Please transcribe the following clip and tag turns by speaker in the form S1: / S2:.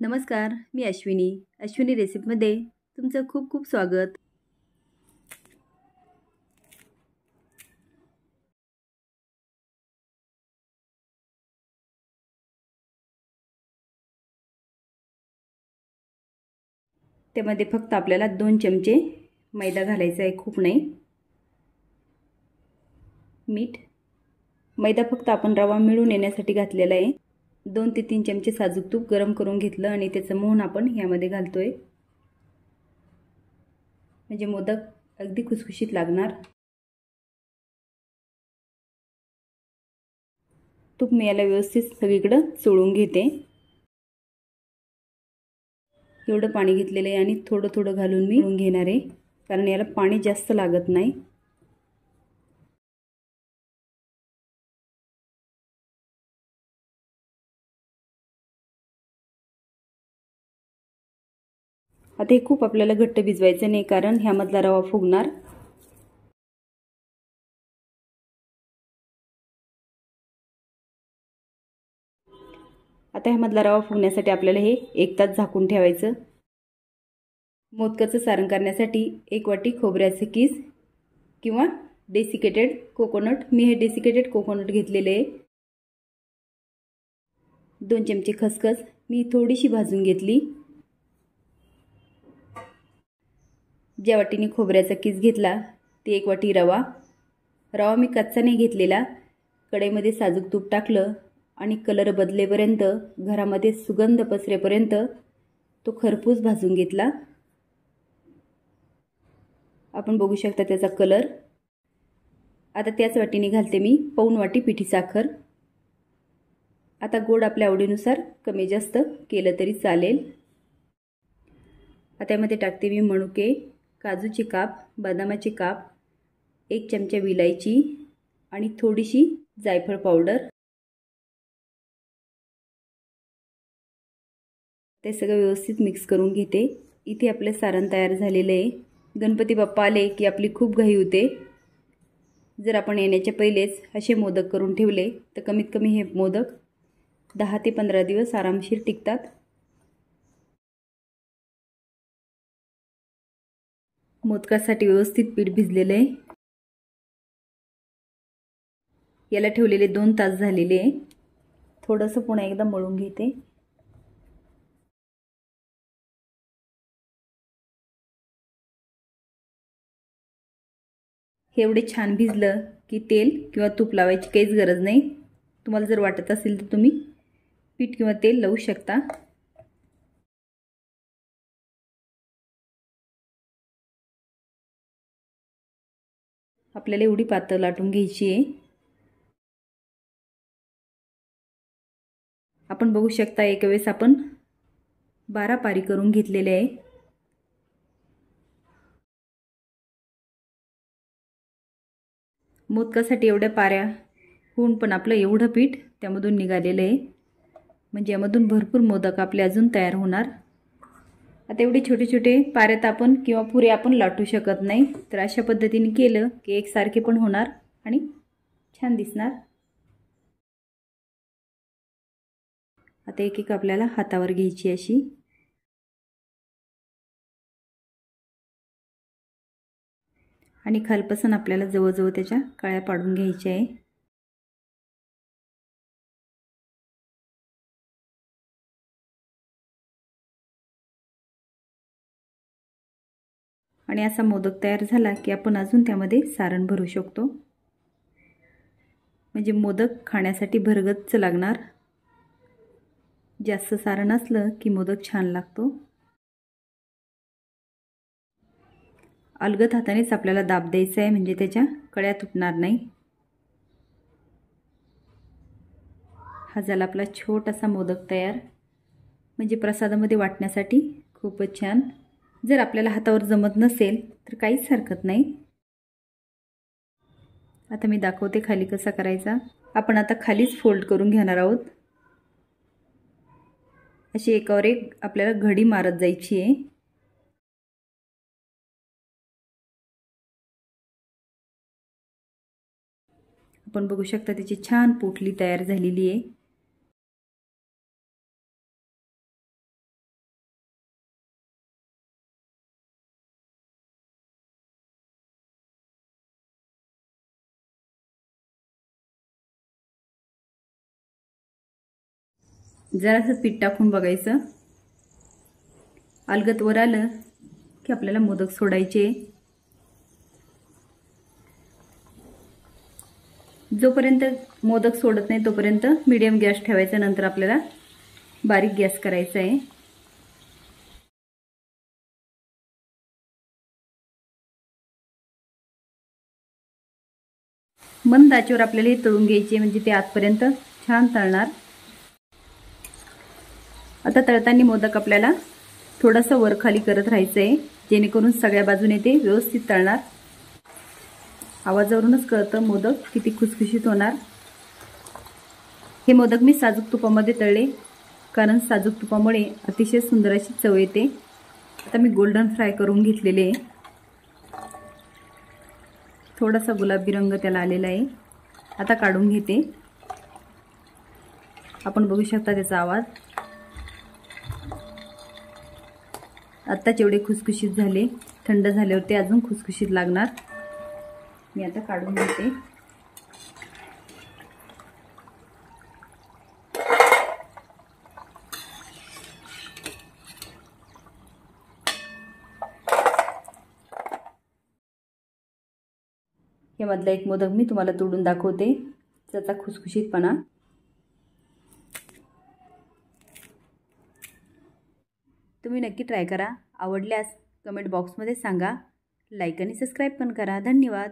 S1: नमस्कार मी अश्विनी. अश्विनी रेसिपीमध्ये तुमचं खूप खूप स्वागत. त्यामध्ये फक्त आपल्याला दोन चमचे मैदा घालायचा आहे खूप नाही. मीठ. मैदा फक्त आपण रवा मिळून येण्यासाठी घातलेला आहे. दोन ते तीन चमचे साजूक तूप गरम करून घेतलं आणि त्याचं मोहन आपण ह्यामध्ये आहे म्हणजे मोदक अगदी खुसखुशीत लागणार. तूप मी याला व्यवस्थित सगळीकडं चोळून घेते. एवढं पाणी घेतलेलं आहे आणि थोडं थोडं घालून मी घेणार आहे. कारण याला पाणी जास्त लागत नाही. आता हे खूप आपल्याला घट्ट भिजवायचं नाही कारण ह्यामधला रवा फुगणार. आता ह्यामधला रवा फुगण्यासाठी आपल्याला हे एक तास झाकून ठेवायचं. मोदकाचं सारण करण्यासाठी एक वाटी खोबऱ्याचे किस किंवा डेसिकेटेड कोकोनट मी हे डेसिकेटेड कोकोनट घेतलेले आहे. दोन चमचे खसखस. मी थोडीशी भाजून घेतली. ज्या वाटीने खोबऱ्याचा किस घेतला ती एक वाटी रवा. रवा मी कच्चा नाही घेतलेला. कढईमध्ये साजूक तूप टाकलं आणि कलर बदलेपर्यंत घरामध्ये सुगंध पसरेपर्यंत तो खरपूस भाजून घेतला. आपण बघू शकता त्याचा कलर आता त्याच वाटीने घालते मी पाऊन वाटी पिठी साखर. आता गोड आपल्या आवडीनुसार कमी जास्त केलं तरी चालेल. आता यामध्ये टाकते मी मणुके. काजूची काप बदामाची काप एक चमचा विलायची आणि थोडीशी जायफळ पावडर. ते सगळं व्यवस्थित मिक्स करून घेते. इथे आपलं सारण तयार झालेलं आहे. गणपती बाप्पा आले की आपली खूप घाई होते. जर आपण येण्याच्या पहिलेच असे मोदक करून ठेवले तर कमीत कमी हे मोदक दहा ते पंधरा दिवस आरामशीर टिकतात. मोदकासाठी व्यवस्थित पीठ भिजलेलं आहे. याला ठेवलेले दोन तास झालेले आहे. थोडंसं पुन्हा एकदा मळून घेते. हे एवढे छान भिजलं की तेल किंवा तूप लावायची काहीच गरज नाही. तुम्हाला जर वाटत असेल तर तुम्ही पीठ किंवा तेल लावू शकता. आपल्याला एवढी पातळ लाटून घ्यायची आहे. आपण बघू शकता एक वेळेस आपण बारा पारी करून घेतलेले आहे. मोदकासाठी एवढ्या पाऱ्या होऊन पण आपलं एवढं पीठ त्यामधून निघालेलं आहे. म्हणजे यामधून भरपूर मोदक आपले अजून तयार होणार. आता एवढे छोटे छोटे पाऱ्यात आपण किंवा पुरे आपण लाटू शकत नाही. तर अशा पद्धतीने केलं की एकसारखे पण होणार आणि छान दिसणार. आता एक एक आपल्याला हातावर घ्यायची अशी. आणि खालपासून आपल्याला जवळजवळ त्याच्या काळ्या पाडून घ्यायच्या आहे. आणि असा मोदक तयार झाला की आपण अजून त्यामध्ये सारण भरू शकतो. म्हणजे मोदक खाण्यासाठी भरगच्च लागणार. जास्त सारण असलं की मोदक छान लागतो. अलगत हातानेच आपल्याला दाब द्यायचा आहे म्हणजे त्याच्या कळ्या तुटणार नाही. हा झाला आपला छोटासा मोदक तयार. म्हणजे प्रसादामध्ये वाटण्यासाठी खूपच छान. जर आपल्याला हातावर जमत नसेल तर काहीच हरकत नाही. आता मी दाखवते खाली कसा करायचा. आपण आता खालीच फोल्ड करून घेणार आहोत. अशी एकावर एक आपल्याला घडी मारत जायची आहे. आपण बघू शकता त्याची छान पोटली तयार झालेली आहे. जरासं पीठ टाकून बघायचं. अलगत वर आलं की आपल्याला मोदक सोडायचे. जोपर्यंत मोदक सोडत नाही तोपर्यंत मीडियम गॅस ठेवायचा नंतर आपल्याला बारीक गॅस करायचा आहे. मंद आचेवर आपल्याला हे तळून घ्यायचे म्हणजे ते आतपर्यंत छान तळणार. आता तळताना मोदक आपल्याला थोडंसं वरखाली करत राहायचं आहे जेणेकरून सगळ्या बाजूने ते व्यवस्थित तळणार. आवाजावरूनच कळतं मोदक किती खुसखुशीत होणार. हे मोदक मी साजूक तुपामध्ये तळले कारण साजूक तुपामुळे अतिशय सुंदर अशी चव येते. आता मी गोल्डन फ्राय करून घेतलेले. आहे थोडासा गुलाबी रंग त्याला आलेला आहे. आता काढून घेते. आपण बघू शकता त्याचा आवाज. आत्ताच एवढे खुसखुशीत झाले थंड झाल्यावर ते अजून खुसखुशीत लागणार. मी आता काढून घेते. यामधला एक मोदक मी तुम्हाला तोडून दाखवते. त्याचा खुसखुशीतपणा. तुम्ही नक्की ट्राय करा. आवडल्यास कमेंट बॉक्समध्ये सांगा. लाईक आणि सबस्क्राईब पण करा. धन्यवाद.